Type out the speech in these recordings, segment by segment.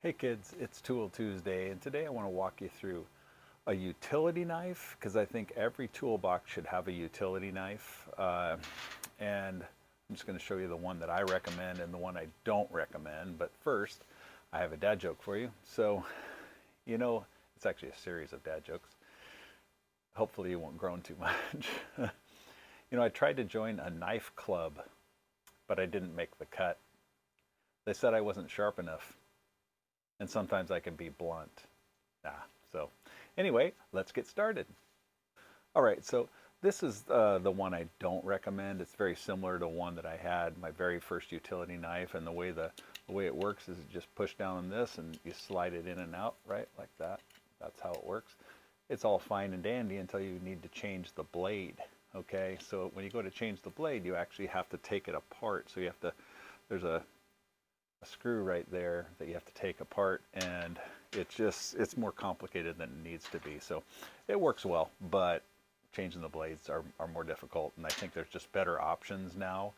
Hey kids, it's Tool Tuesday and today I want to walk you through a utility knife because I think every toolbox should have a utility knife uh, and I'm just going to show you the one that I recommend and the one I don't recommend but first I have a dad joke for you. So you know it's actually a series of dad jokes. Hopefully you won't groan too much. You know I tried to join a knife club but I didn't make the cut. They said I wasn't sharp enough and sometimes I can be blunt. Ah, so anyway, let's get started. All right, so this is uh, the one I don't recommend. It's very similar to one that I had, my very first utility knife, and the way the, the way it works is just push down on this and you slide it in and out, right, like that. That's how it works. It's all fine and dandy until you need to change the blade, okay? So when you go to change the blade, you actually have to take it apart. So you have to, there's a screw right there that you have to take apart and it's just it's more complicated than it needs to be. So it works well but changing the blades are, are more difficult and I think there's just better options now.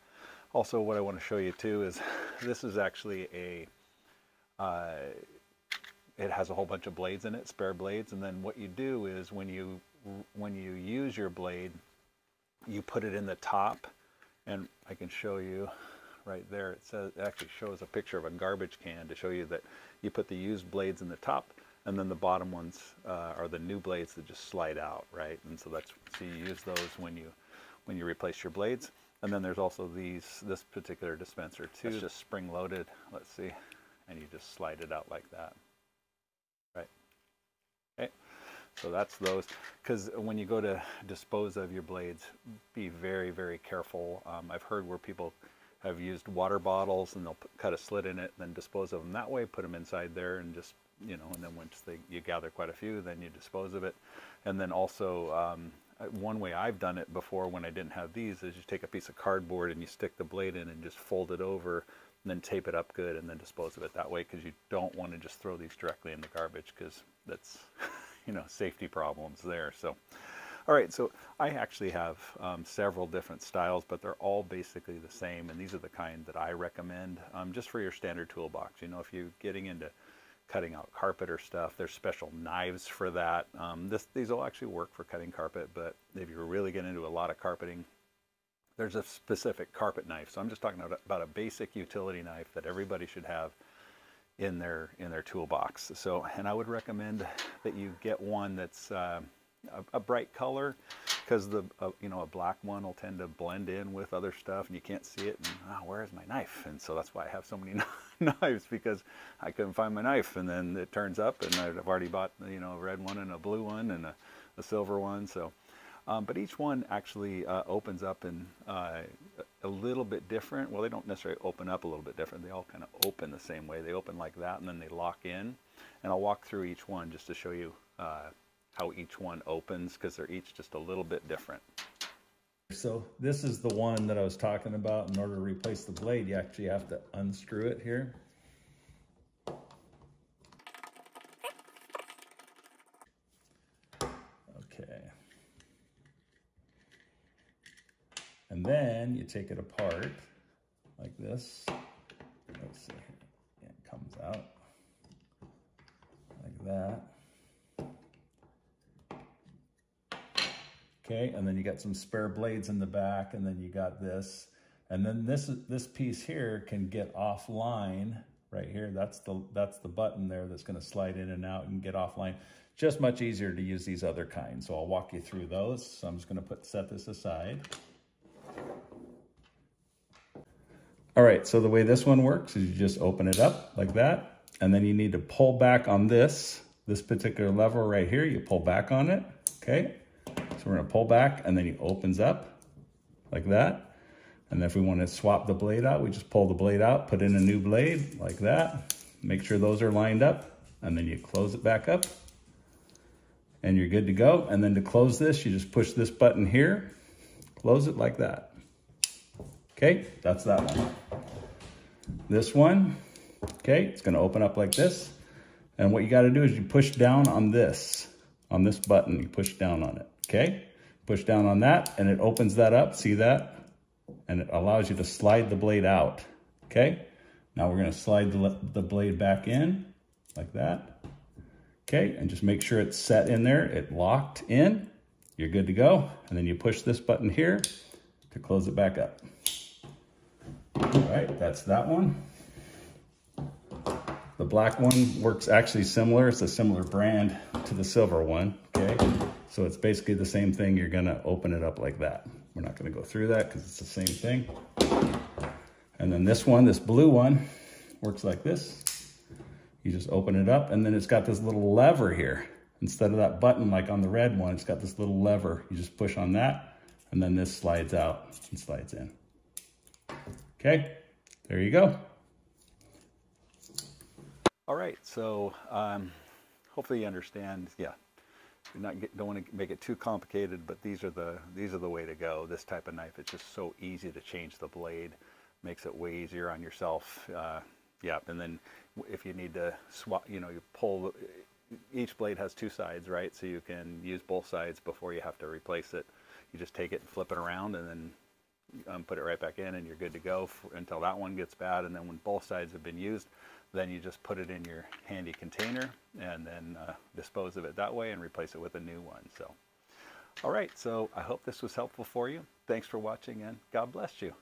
Also what I want to show you too is this is actually a uh, it has a whole bunch of blades in it spare blades and then what you do is when you when you use your blade you put it in the top and I can show you right there. It says it actually shows a picture of a garbage can to show you that you put the used blades in the top, and then the bottom ones uh, are the new blades that just slide out, right? And so that's so you use those when you when you replace your blades. And then there's also these this particular dispenser too. It's just spring loaded. Let's see, and you just slide it out like that, right? Okay. So that's those, because when you go to dispose of your blades, be very, very careful. Um, I've heard where people have used water bottles and they'll put, cut a slit in it and then dispose of them that way, put them inside there and just, you know, and then once they, you gather quite a few, then you dispose of it. And then also, um, uh, one way I've done it before when I didn't have these is you take a piece of cardboard and you stick the blade in and just fold it over and then tape it up good and then dispose of it that way because you don't want to just throw these directly in the garbage because that's, you know, safety problems there. So, all right, so I actually have um, several different styles, but they're all basically the same, and these are the kind that I recommend um, just for your standard toolbox. You know, if you're getting into cutting out carpet or stuff, there's special knives for that. Um, this, these will actually work for cutting carpet, but if you're really getting into a lot of carpeting, there's a specific carpet knife. So I'm just talking about, about a basic utility knife that everybody should have in their in their toolbox. So, and I would recommend that you get one that's uh, a, a bright color because the uh, you know a black one will tend to blend in with other stuff and you can't see it and oh, where is my knife? And so that's why I have so many knives because I couldn't find my knife. And then it turns up and I've already bought you know a red one and a blue one and a, a silver one. So um, but each one actually uh, opens up in uh, a little bit different. Well they don't necessarily open up a little bit different. They all kind of open the same way. They open like that and then they lock in. And I'll walk through each one just to show you uh, how each one opens because they're each just a little bit different. So this is the one that I was talking about. In order to replace the blade, you actually have to unscrew it here. Okay. And then you take it apart like this. Let's see. It comes out like that. Okay, and then you got some spare blades in the back, and then you got this. And then this this piece here can get offline right here. That's the that's the button there that's going to slide in and out and get offline. Just much easier to use these other kinds. So I'll walk you through those. So I'm just going to put set this aside. All right, so the way this one works is you just open it up like that, and then you need to pull back on this, this particular lever right here. You pull back on it, okay? So we're gonna pull back and then he opens up like that. And if we wanna swap the blade out, we just pull the blade out, put in a new blade like that. Make sure those are lined up and then you close it back up and you're good to go. And then to close this, you just push this button here, close it like that. Okay, that's that one. This one, okay, it's gonna open up like this. And what you gotta do is you push down on this, on this button, you push down on it. Okay, push down on that and it opens that up, see that? And it allows you to slide the blade out, okay? Now we're gonna slide the, the blade back in like that. Okay, and just make sure it's set in there, it locked in, you're good to go. And then you push this button here to close it back up. All right, that's that one. The black one works actually similar. It's a similar brand to the silver one, okay? So it's basically the same thing. You're gonna open it up like that. We're not gonna go through that because it's the same thing. And then this one, this blue one, works like this. You just open it up and then it's got this little lever here. Instead of that button like on the red one, it's got this little lever. You just push on that and then this slides out and slides in. Okay, there you go. All right, so um, hopefully you understand. Yeah, you're not get, don't want to make it too complicated, but these are the these are the way to go. This type of knife, it's just so easy to change the blade, makes it way easier on yourself. Uh, yeah, and then if you need to swap, you know, you pull. Each blade has two sides, right? So you can use both sides before you have to replace it. You just take it and flip it around, and then um, put it right back in and you're good to go until that one gets bad and then when both sides have been used then you just put it in your handy container and then uh, dispose of it that way and replace it with a new one. So, all right, so I hope this was helpful for you. Thanks for watching and God bless you.